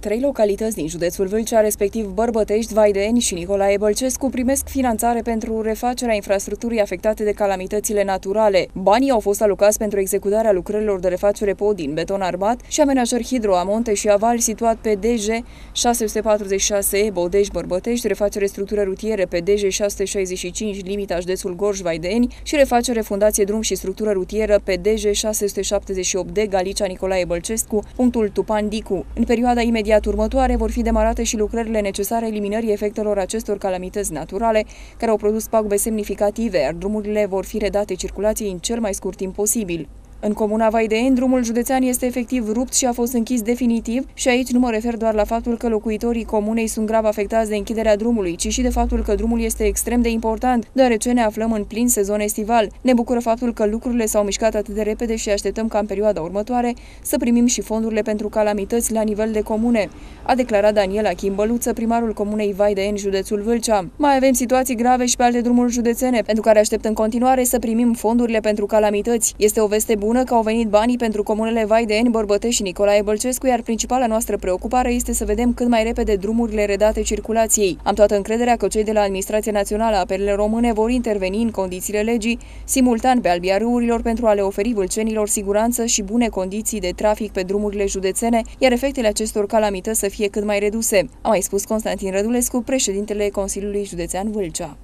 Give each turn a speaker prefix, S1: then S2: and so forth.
S1: Trei localități din județul Vâlcea, respectiv Bărbătești, Vaideni și Nicolae Bălcescu, primesc finanțare pentru refacerea infrastructurii afectate de calamitățile naturale. Banii au fost alocați pentru executarea lucrărilor de refacere pod din beton armat și amenajări hidroamonte și aval situat pe DG 646 Bodești Bărbătești, refacere structură rutiere pe DG 665 limita județul Gorj-Vaideni și refacere fundație drum și structură rutieră pe DG 678 de Galicea Nicolae Bălcescu, punctul Tupan-Dicu. În perioada imediat imediat următoare vor fi demarate și lucrările necesare eliminării efectelor acestor calamități naturale, care au produs pagube semnificative, iar drumurile vor fi redate circulației în cel mai scurt timp posibil. În comuna Vaideeni, drumul județean este efectiv rupt și a fost închis definitiv și aici nu mă refer doar la faptul că locuitorii comunei sunt grav afectați de închiderea drumului, ci și de faptul că drumul este extrem de important, deoarece ne aflăm în plin sezon estival. Ne bucură faptul că lucrurile s-au mișcat atât de repede și așteptăm ca în perioada următoare să primim și fondurile pentru calamități la nivel de comune, a declarat Daniela Chimbăluță, primarul comunei Vaideeni, județul Vâlcea. Mai avem situații grave și pe alte drumuri județene, pentru care aștept în continuare să primim fondurile pentru calamități. Este o veste bună bună că au venit banii pentru comunele Vaideni, Bărbătești și Nicolae Bălcescu, iar principala noastră preocupare este să vedem cât mai repede drumurile redate circulației. Am toată încrederea că cei de la Administrația Națională a Apelele Române vor interveni în condițiile legii, simultan pe albia râurilor pentru a le oferi vâlcenilor siguranță și bune condiții de trafic pe drumurile județene, iar efectele acestor calamități să fie cât mai reduse, a mai spus Constantin Rădulescu, președintele Consiliului Județean Vâlcea.